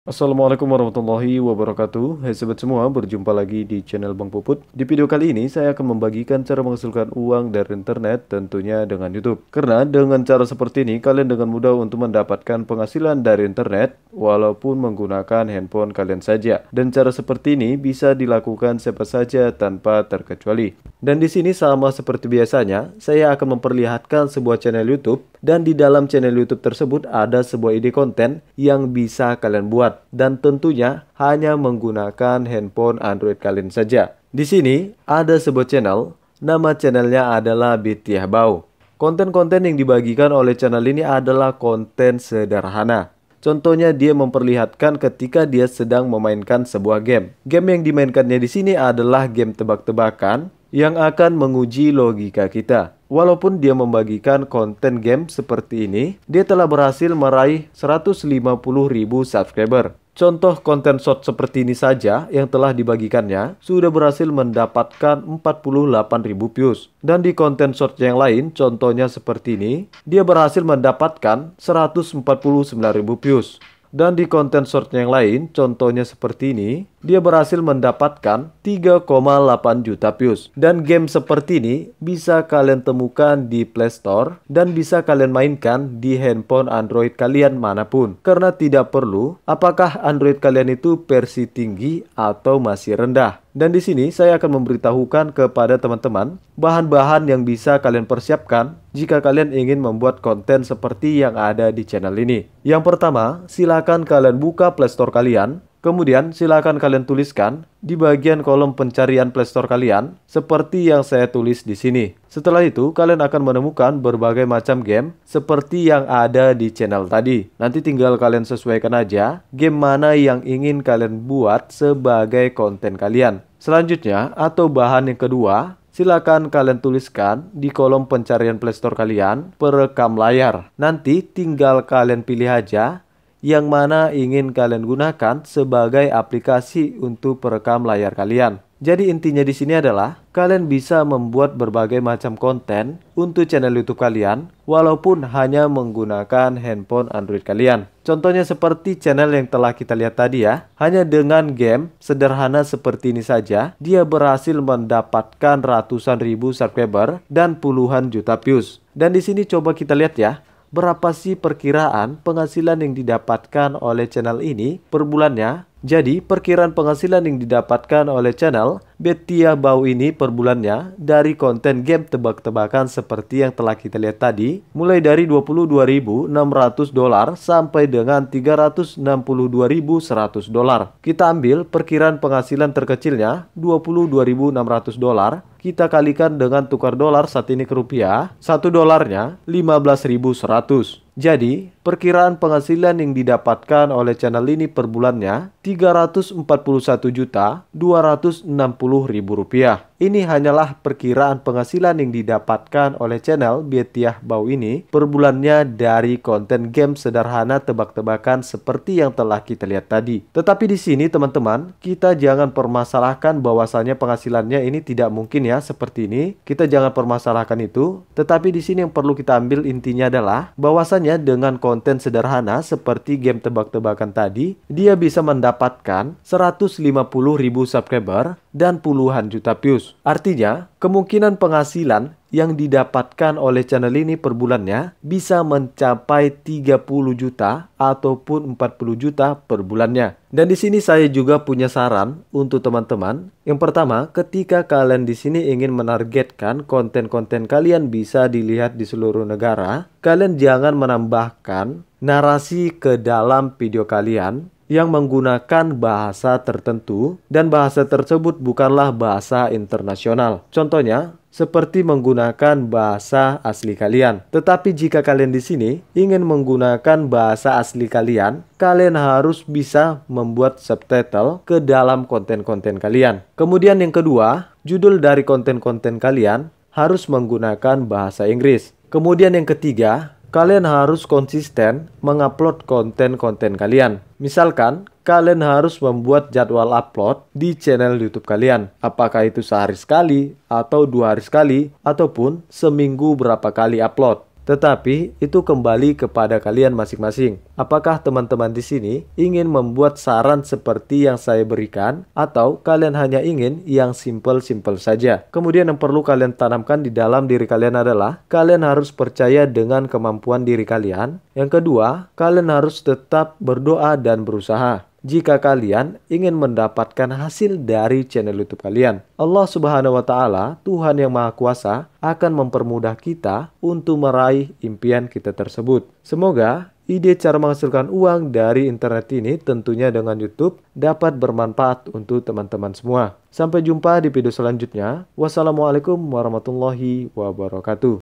Assalamualaikum warahmatullahi wabarakatuh. Hai sobat semua, berjumpa lagi di channel Bang Puput. Di video kali ini saya akan membagikan cara menghasilkan uang dari internet tentunya dengan YouTube. Karena dengan cara seperti ini kalian dengan mudah untuk mendapatkan penghasilan dari internet Walaupun menggunakan handphone kalian saja Dan cara seperti ini bisa dilakukan siapa saja tanpa terkecuali dan di sini sama seperti biasanya, saya akan memperlihatkan sebuah channel YouTube dan di dalam channel YouTube tersebut ada sebuah ide konten yang bisa kalian buat dan tentunya hanya menggunakan handphone Android kalian saja. Di sini ada sebuah channel, nama channelnya adalah Bitiah Bau. Konten-konten yang dibagikan oleh channel ini adalah konten sederhana. Contohnya dia memperlihatkan ketika dia sedang memainkan sebuah game. Game yang dimainkannya di sini adalah game tebak-tebakan yang akan menguji logika kita. Walaupun dia membagikan konten game seperti ini, dia telah berhasil meraih 150.000 subscriber. Contoh konten short seperti ini saja yang telah dibagikannya sudah berhasil mendapatkan 48.000 views. Dan di konten short yang lain, contohnya seperti ini, dia berhasil mendapatkan 149.000 views. Dan di konten short yang lain, contohnya seperti ini, dia berhasil mendapatkan 3,8 juta views. Dan game seperti ini bisa kalian temukan di Play Store dan bisa kalian mainkan di handphone Android kalian mana pun. Karena tidak perlu apakah Android kalian itu versi tinggi atau masih rendah. Dan di sini saya akan memberitahukan kepada teman-teman bahan-bahan yang bisa kalian persiapkan jika kalian ingin membuat konten seperti yang ada di channel ini. Yang pertama, silakan kalian buka Play Store kalian Kemudian silakan kalian tuliskan di bagian kolom pencarian Playstore kalian seperti yang saya tulis di sini. Setelah itu kalian akan menemukan berbagai macam game seperti yang ada di channel tadi. Nanti tinggal kalian sesuaikan aja game mana yang ingin kalian buat sebagai konten kalian. Selanjutnya atau bahan yang kedua silakan kalian tuliskan di kolom pencarian Playstore kalian perekam layar. Nanti tinggal kalian pilih aja yang mana ingin kalian gunakan sebagai aplikasi untuk perekam layar kalian. Jadi intinya di sini adalah kalian bisa membuat berbagai macam konten untuk channel YouTube kalian walaupun hanya menggunakan handphone Android kalian. Contohnya seperti channel yang telah kita lihat tadi ya. Hanya dengan game sederhana seperti ini saja, dia berhasil mendapatkan ratusan ribu subscriber dan puluhan juta views. Dan di sini coba kita lihat ya, berapa sih perkiraan penghasilan yang didapatkan oleh channel ini per bulannya? Jadi, perkiraan penghasilan yang didapatkan oleh channel Betia Bau ini per bulannya dari konten game tebak-tebakan seperti yang telah kita lihat tadi, mulai dari 22.600 dolar sampai dengan 362.100 dolar. Kita ambil perkiraan penghasilan terkecilnya 22.600 dolar kita kalikan dengan tukar dolar saat ini ke rupiah, satu dolarnya 15.100. Jadi, perkiraan penghasilan yang didapatkan oleh channel ini per bulannya 341 juta 260 ribu rupiah. Ini hanyalah perkiraan penghasilan yang didapatkan oleh channel Bietiah Bau ini per bulannya dari konten game sederhana tebak-tebakan seperti yang telah kita lihat tadi. Tetapi di sini teman-teman, kita jangan permasalahkan bahwasannya penghasilannya ini tidak mungkin ya seperti ini. Kita jangan permasalahkan itu. Tetapi di sini yang perlu kita ambil intinya adalah bahwasannya dengan konten sederhana seperti game tebak-tebakan tadi, dia bisa mendapatkan 150 ribu subscriber dan puluhan juta views. Artinya, kemungkinan penghasilan yang didapatkan oleh channel ini per bulannya bisa mencapai 30 juta ataupun 40 juta per bulannya. Dan di sini saya juga punya saran untuk teman-teman. Yang pertama, ketika kalian di sini ingin menargetkan konten-konten kalian bisa dilihat di seluruh negara, kalian jangan menambahkan narasi ke dalam video kalian yang menggunakan bahasa tertentu dan bahasa tersebut bukanlah bahasa internasional. Contohnya, seperti menggunakan bahasa asli kalian. Tetapi jika kalian di sini ingin menggunakan bahasa asli kalian, kalian harus bisa membuat subtitle ke dalam konten-konten kalian. Kemudian yang kedua, judul dari konten-konten kalian harus menggunakan bahasa Inggris. Kemudian yang ketiga, kalian harus konsisten mengupload konten-konten kalian. Misalkan, kalian harus membuat jadwal upload di channel YouTube kalian. Apakah itu sehari sekali, atau dua hari sekali, ataupun seminggu berapa kali upload. Tetapi itu kembali kepada kalian masing-masing. Apakah teman-teman di sini ingin membuat saran seperti yang saya berikan atau kalian hanya ingin yang simple-simple saja? Kemudian yang perlu kalian tanamkan di dalam diri kalian adalah kalian harus percaya dengan kemampuan diri kalian. Yang kedua, kalian harus tetap berdoa dan berusaha jika kalian ingin mendapatkan hasil dari channel YouTube kalian. Allah Subhanahu wa taala, Tuhan yang Maha Kuasa, akan mempermudah kita untuk meraih impian kita tersebut. Semoga ide cara menghasilkan uang dari internet ini tentunya dengan YouTube dapat bermanfaat untuk teman-teman semua. Sampai jumpa di video selanjutnya. Wassalamualaikum warahmatullahi wabarakatuh.